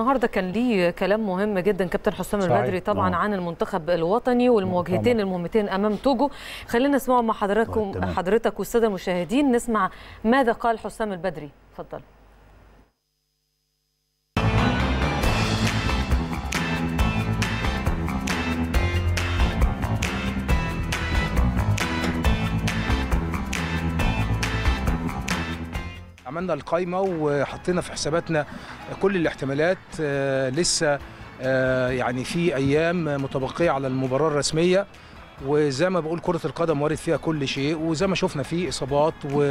النهارده كان ليه كلام مهم جدا كابتن حسام. البدري طبعا آه. عن المنتخب الوطني والمواجهتين طبعا. المهمتين أمام توجو خلينا نسمعه مع حضراتكم طيب،. حضرتك والسادة المشاهدين نسمع ماذا قال حسام البدري اتفضل عملنا القايمة وحطينا في حساباتنا كل الاحتمالات آه، لسه آه، يعني في أيام متبقية على المباراة الرسمية. وزي ما بقول كرة القدم وارد فيها كل شيء وزي ما شفنا في إصابات و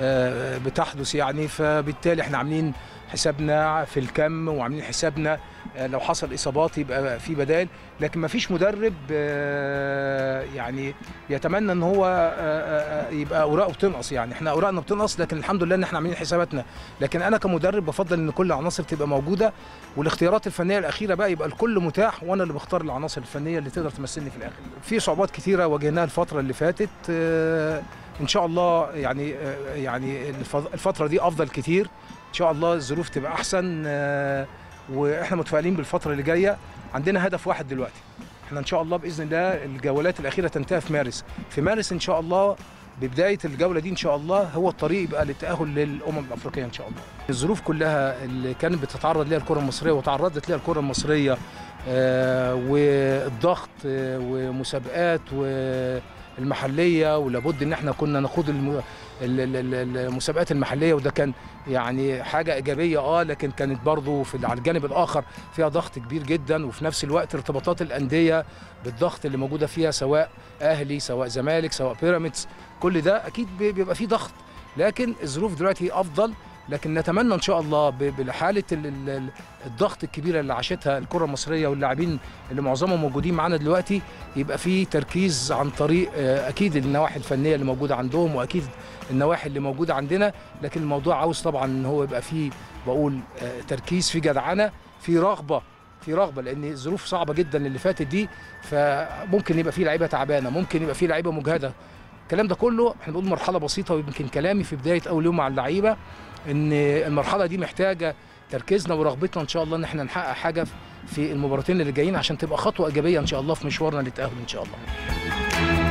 آه، بتحدث يعني. فبالتالي إحنا عاملين حسابنا في الكم وعاملين حسابنا لو حصل إصابات يبقى في بدائل. لكن ما فيش مدرب آه، يعني يتمنى إن هو آه، آه، يبقى أوراقه بتنقص. يعني إحنا أوراقنا بتنقص لكن الحمد لله إن إحنا عاملين حساباتنا. لكن أنا كمدرب بفضل إن كل العناصر تبقى موجودة والاختيارات الفنية الأخيرة بقى يبقى الكل متاح وأنا اللي بختار العناصر الفنية اللي تقدر تمثلني في الآخر. في صعوبات كتيرة واجهناها الفترة اللي فاتت آه، إن شاء الله يعني آه، يعني الف- الفترة دي أفضل كتير. إن شاء الله الظروف تبقى أحسن آه، وإحنا متفائلين بالفترة اللي جاية. عندنا هدف واحد دلوقتي. إحنا إن شاء الله بإذن الله الجولات الأخيرة تنتهي في مارس. في مارس إن شاء الله ببداية الجولة دي إن شاء الله هو الطريق يبقى للتأهل للأمم الأفريقية إن شاء الله. الظروف كلها اللي كانت بتتعرض ليها الكرة المصرية وتعرضت ليها الكرة المصرية آه، والضغط آه، ومسابقات والمحليه ولابد إن إحنا كنا نخوض الم- ال- ال- ال- المسابقات المحلية وده كان يعني حاجة إيجابية. آه لكن كانت برضو في على الجانب الآخر فيها ضغط كبير جدا وفي نفس الوقت ارتباطات الأندية بالضغط اللي موجودة فيها سواء أهلي سواء زمالك سواء بيراميدز كل ده أكيد بي- بيبقى فيه ضغط. لكن الظروف دلوقتي أفضل. لكن نتمنى إن شاء الله بحاله ال- ال- ال- الضغط الكبيره اللي عاشتها الكرة المصرية واللاعبين اللي معظمهم موجودين معانا دلوقتي يبقى في تركيز عن طريق آه، أكيد النواحي الفنية اللي موجودة عندهم وأكيد النواحي اللي موجودة عندنا لكن الموضوع عاوز طبعا إن هو يبقى فيه بقول آه، تركيز في جدعنة في رغبة في رغبة لأن الظروف صعبة جدا اللي فاتت دي فممكن يبقى في لعيبة تعبانة ممكن يبقى في لعيبة مجهدة. الكلام ده كله إحنا بنقول مرحلة بسيطة ويمكن كلامي في بداية أول يوم مع اللعيبة إن المرحلة دي محتاجة تركيزنا ورغبتنا إن شاء الله إن إحنا نحقق حاجة في المباراتين اللي جايين عشان تبقى خطوة إيجابية إن شاء الله في مشوارنا للتاهل إن شاء الله.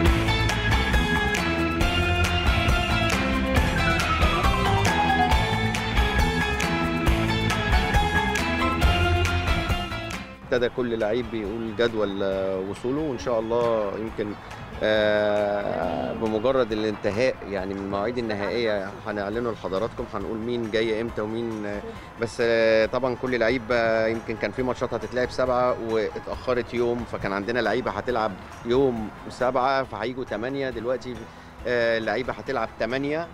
ابتدى كل لعيب بيقول جدول آه، وصوله وإن شاء الله يمكن آه، بمجرد الانتهاء يعني من المواعيد النهائية هنعلنه لحضراتكم هنقول مين جاي إمتى ومين آه، بس طبعا كل لعيب يمكن كان في ماتشات هتتلعب سبعة واتأخرت يوم فكان عندنا لعيبة هتلعب يوم سبعة فهيجوا ثمانيه دلوقتي اللعيبه هتلعب ثمانيه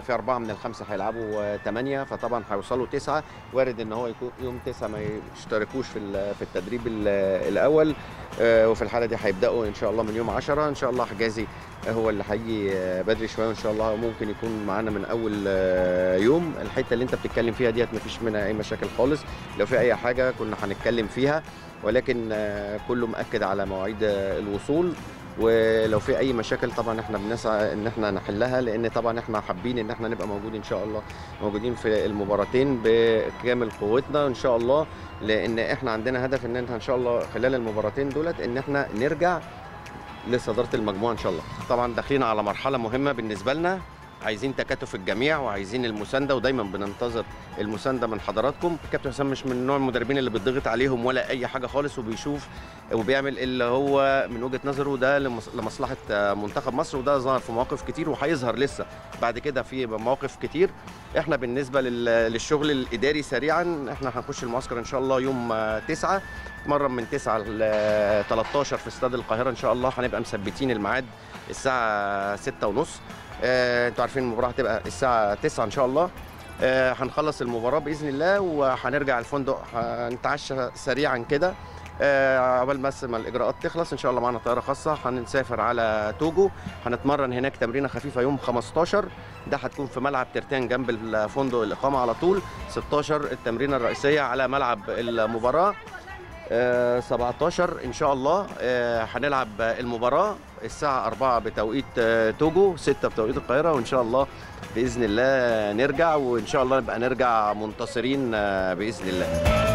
في أربعة من الخمسة هيلعبوا آه، ثمانية فطبعا هيوصلوا تسعة. وارد إن هو يكون يوم تسعة ما يشتركوش في ال- في التدريب ال- الأول. آه، وفي الحالة دي هيبدأوا إن شاء الله من يوم عشرة. إن شاء الله حجازي هو اللي هيجي آه، بدري شوية. وإن شاء الله ممكن يكون معانا من أول آه، يوم. الحتة اللي أنت بتتكلم فيها ديت مفيش منها أي مشاكل خالص. لو في أي حاجة كنا هنتكلم فيها. ولكن آه، كله مأكد على مواعيد آه، الوصول. ولو في أي مشاكل طبعا إحنا بنسعى إن إحنا نحلها. لأن طبعا إحنا حابين إن إحنا نبقى موجودين إن شاء الله موجودين في المباراتين بكامل قوتنا إن شاء الله. لأن إحنا عندنا هدف إن إحنا إن شاء الله خلال المباراتين دولت إن إحنا نرجع لصدارة المجموعة إن شاء الله. طبعا داخلين على مرحلة مهمة بالنسبة لنا. عايزين تكاتف الجميع وعايزين المساندة ودايما بننتظر المساندة من حضراتكم. الكابتن حسام مش من نوع المدربين اللي بيضغط عليهم ولا أي حاجة خالص وبيشوف وبيعمل اللي هو من وجهة نظره ده لمص- لمصلحة منتخب مصر وده ظهر في مواقف كتير وهيظهر لسه بعد كده في مواقف كتير. إحنا بالنسبة لل- للشغل الإداري سريعا إحنا هنخش المعسكر إن شاء الله يوم 9 نتمرن من 9 ل 13 في استاد القاهرة إن شاء الله. هنبقى مثبتين الميعاد الساعة 6 ونص. آه، أنتوا عارفين المباراة هتبقى الساعة 9 إن شاء الله. آه، هنخلص المباراة بإذن الله وهنرجع الفندق هنتعشى سريعا كده. آه، عقبال بس ما الإجراءات تخلص إن شاء الله معانا طيارة خاصة. هنسافر على توجو. هنتمرن هناك تمرينة خفيفة يوم 15 ده هتكون في ملعب ترتان جنب الفندق الإقامة على طول. 16 التمرينة الرئيسية على ملعب المباراة. آه، 17 إن شاء الله. آه، هنلعب المباراة الساعة 4 بتوقيت آه، توجو 6 بتوقيت القاهرة وإن شاء الله بإذن الله نرجع وإن شاء الله نبقى نرجع منتصرين آه، بإذن الله.